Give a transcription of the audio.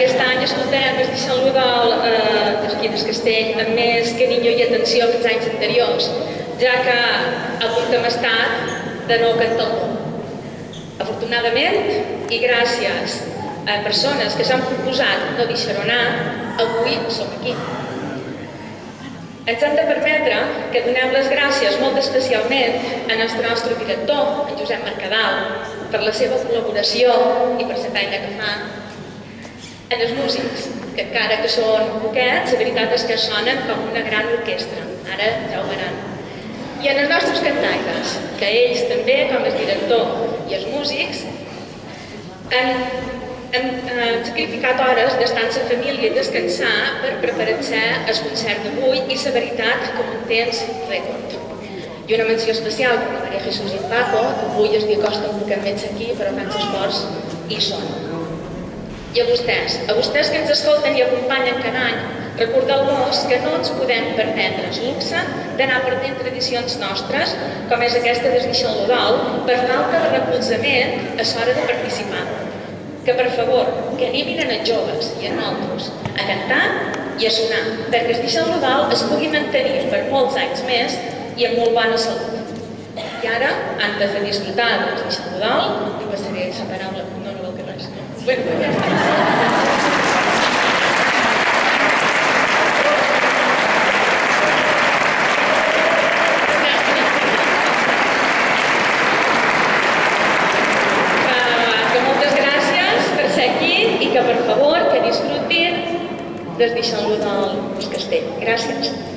aquest any escoltarem des de Sant Ludol eh, d'aquí del Castell amb més carinyo i atenció que els anys anteriors, ja que a punt hem estat de nou cantar el. Afortunadament, i gràcies a persones que s'han proposat no deixar-ho avui som aquí. Ens hem de permetre que donem les gràcies molt especialment a nostre nostre director, en Josep Mercadal, per la seva col·laboració i per la feina que fa. En els músics, que encara que són poquets, la veritat és que sonen com una gran orquestra. Ara ja ho veuran. I en els nostres cantaires, que ells també, com el director i els músics, han hem eh, sacrificat hores d'estar en la família i descansar per preparar-se el concert d'avui i la veritat com un temps rècord. I una menció especial per la Maria Jesús i Paco, que avui es dia costa un poquet més aquí, però fan esports i són. I a vostès, a vostès que ens escolten i acompanyen cada any, recordeu-vos que no ens podem permetre el luxe d'anar perdent tradicions nostres, com és aquesta de Lodol, per falta de recolzament a l'hora de participar que per favor, que animin en els joves i en altres a cantar i a sonar, perquè el Dixon Rodal es pugui mantenir per molts anys més i amb molt bona salut. I ara, antes de disfrutar del Dixon Rodal, li passaré la paraula, per favor que disfrutin des deixant-lo del castell. Gràcies.